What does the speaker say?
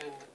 and